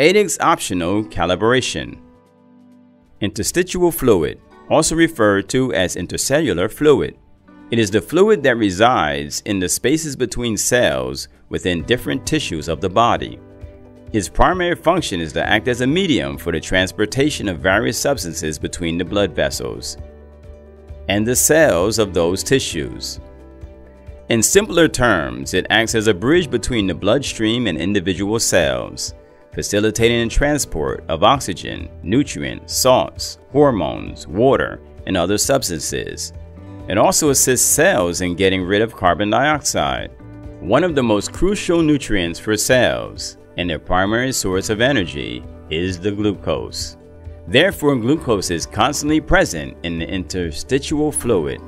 AiDEX optional calibration. Interstitial fluid, also referred to as intercellular fluid. It is the fluid that resides in the spaces between cells within different tissues of the body. Its primary function is to act as a medium for the transportation of various substances between the blood vessels and the cells of those tissues. In simpler terms, it acts as a bridge between the bloodstream and individual cells, facilitating the transport of oxygen, nutrients, salts, hormones, water, and other substances. It also assists cells in getting rid of carbon dioxide, one of the most crucial nutrients for cells, and their primary source of energy is the glucose. Therefore, glucose is constantly present in the interstitial fluid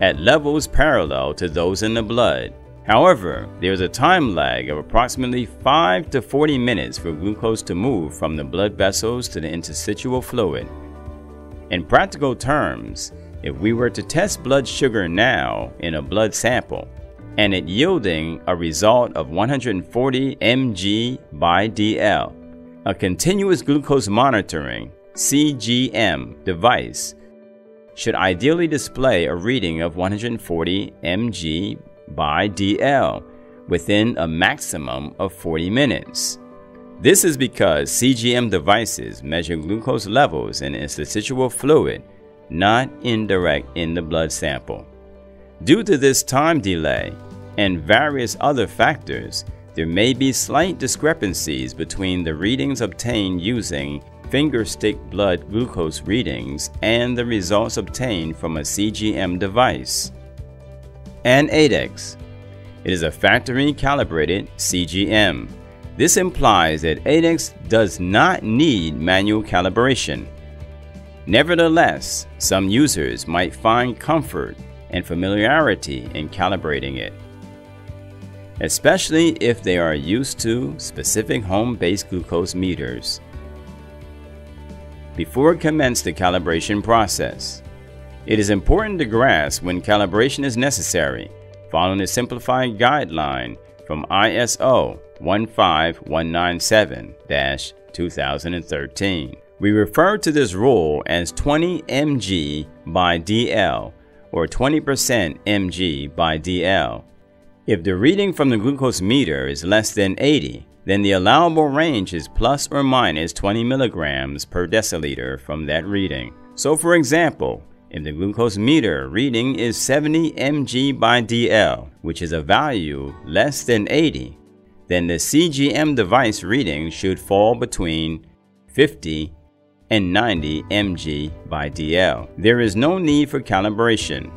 at levels parallel to those in the blood. However, there is a time lag of approximately 5 to 40 minutes for glucose to move from the blood vessels to the interstitial fluid. In practical terms, if we were to test blood sugar now in a blood sample, and it yielding a result of 140 mg by dl, a continuous glucose monitoring CGM device should ideally display a reading of 140 mg by dl within a maximum of 40 minutes. This is because CGM devices measure glucose levels in interstitial fluid, not indirect in the blood sample. Due to this time delay and various other factors, there may be slight discrepancies between the readings obtained using finger stick blood glucose readings and the results obtained from a CGM device. And AiDEX. It is a factory calibrated CGM. This implies that AiDEX does not need manual calibration. Nevertheless, some users might find comfort and familiarity in calibrating it, especially if they are used to specific home-based glucose meters before commence the calibration process. It is important to grasp when calibration is necessary, following the simplified guideline from ISO 15197-2013. We refer to this rule as 20 mg by dl or 20% mg by dl. If the reading from the glucose meter is less than 80, then the allowable range is plus or minus 20 milligrams per deciliter from that reading. So for example, if the glucose meter reading is 70 mg by dl, which is a value less than 80, then the CGM device reading should fall between 50 and 90 mg by dl. There is no need for calibration.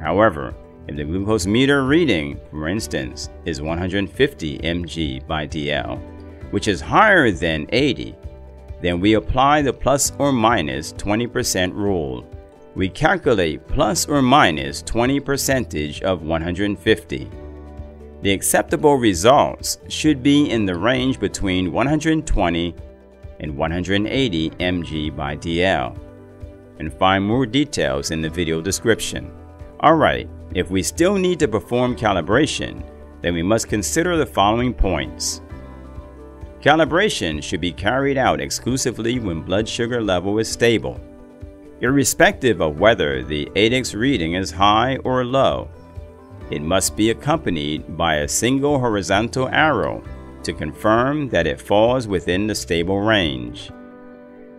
However, if the glucose meter reading, for instance, is 150 mg by dl, which is higher than 80, then we apply the plus or minus 20% rule. We calculate plus or minus 20 percentage of 150. The acceptable results should be in the range between 120 and 180 mg by dl. And find more details in the video description. Alright, if we still need to perform calibration, then we must consider the following points. Calibration should be carried out exclusively when blood sugar level is stable, irrespective of whether the AiDEX reading is high or low. It must be accompanied by a single horizontal arrow to confirm that it falls within the stable range.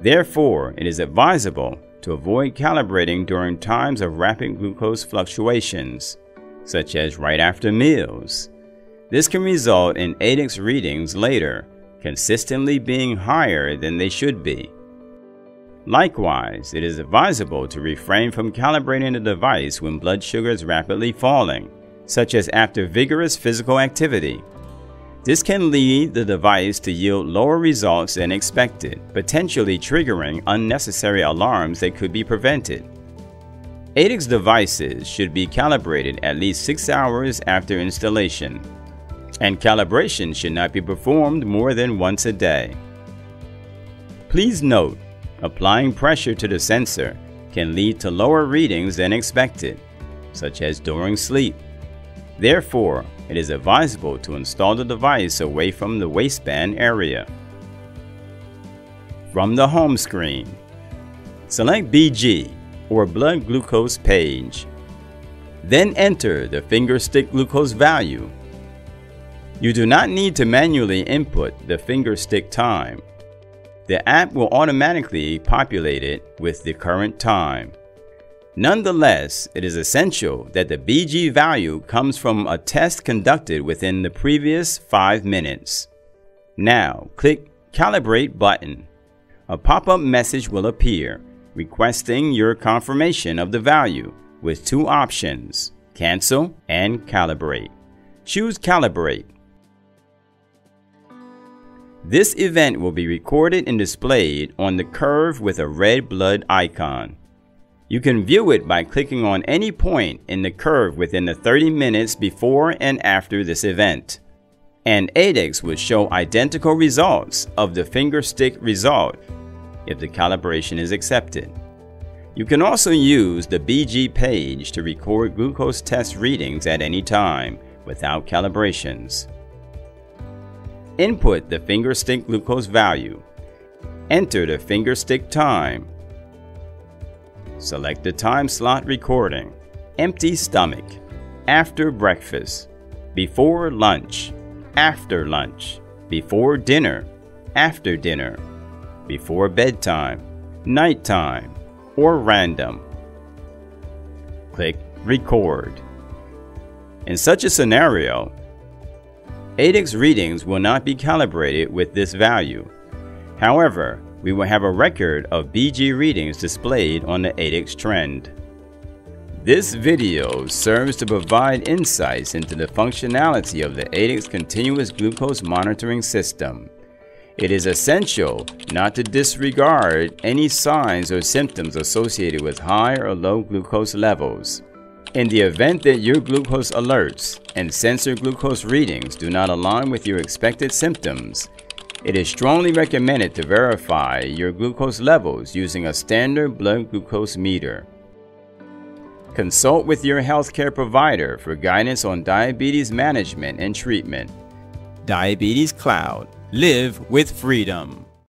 Therefore, it is advisable to avoid calibrating during times of rapid glucose fluctuations, such as right after meals. This can result in AiDEX readings later consistently being higher than they should be. Likewise, it is advisable to refrain from calibrating the device when blood sugar is rapidly falling, such as after vigorous physical activity this can lead the device to yield lower results than expected, potentially triggering unnecessary alarms that could be prevented. AiDEX devices should be calibrated at least 6 hours after installation, and calibration should not be performed more than once a day. Please note, applying pressure to the sensor can lead to lower readings than expected, such as during sleep. Therefore, it is advisable to install the device away from the waistband area. from the home screen. Select BG or blood glucose page. Then enter the finger stick glucose value. You do not need to manually input the finger stick time. The app will automatically populate it with the current time. Nonetheless, it is essential that the BG value comes from a test conducted within the previous 5 minutes. Now, click Calibrate button. A pop-up message will appear requesting your confirmation of the value with two options, Cancel and Calibrate. Choose Calibrate. This event will be recorded and displayed on the curve with a red blood icon. You can view it by clicking on any point in the curve within the 30 minutes before and after this event. And AiDEX will show identical results of the finger stick result if the calibration is accepted. You can also use the BG page to record glucose test readings at any time without calibrations. Input the finger stick glucose value. Enter the finger stick time Select the time slot recording. Empty stomach. After breakfast. Before lunch. After lunch. Before dinner. After dinner. Before bedtime. Nighttime. Or random. Click Record. In such a scenario, AiDEX readings will not be calibrated with this value. However, we will have a record of BG readings displayed on the AiDEX trend. This video serves to provide insights into the functionality of the AiDEX continuous glucose monitoring system. It is essential not to disregard any signs or symptoms associated with high or low glucose levels. In the event that your glucose alerts and sensor glucose readings do not align with your expected symptoms, it is strongly recommended to verify your glucose levels using a standard blood glucose meter. Consult with your healthcare provider for guidance on diabetes management and treatment. Diabetes Cloud. Live with freedom.